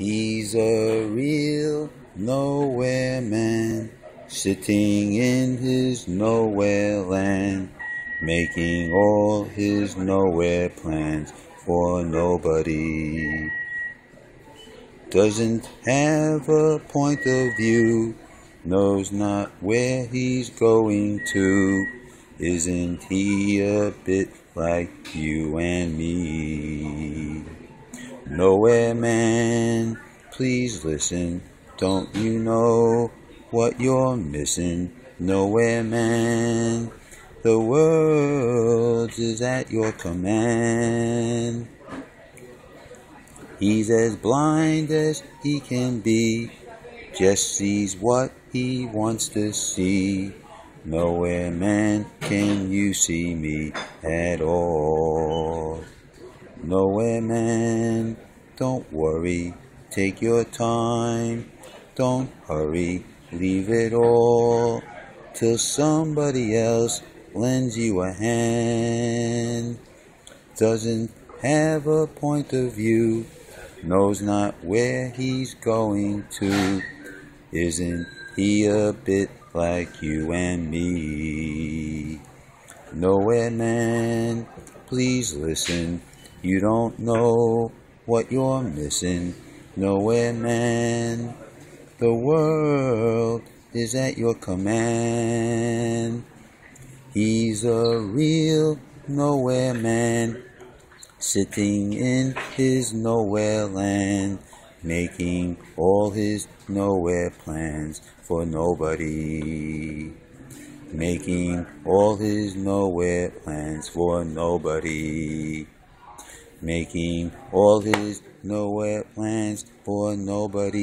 He's a real nowhere man, sitting in his nowhere land, making all his nowhere plans for nobody. Doesn't have a point of view, knows not where he's going to. Isn't he a bit like you and me? Nowhere man, please listen. Don't you know what you're missing? Nowhere man, the world is at your command. He's as blind as he can be, just sees what he wants to see. Nowhere man can you see me at all. Nowhere man, don't worry, take your time, don't hurry, leave it all till somebody else lends you a hand. Doesn't have a point of view, knows not where he's going to. Isn't he a bit like you and me? Nowhere man, please listen. You don't know what you're missing. Nowhere, man. The world is at your command. He's a real nowhere man, sitting in his nowhere land, making all his nowhere plans for nobody making all his nowhere plans for nobody making all his nowhere plans for nobody.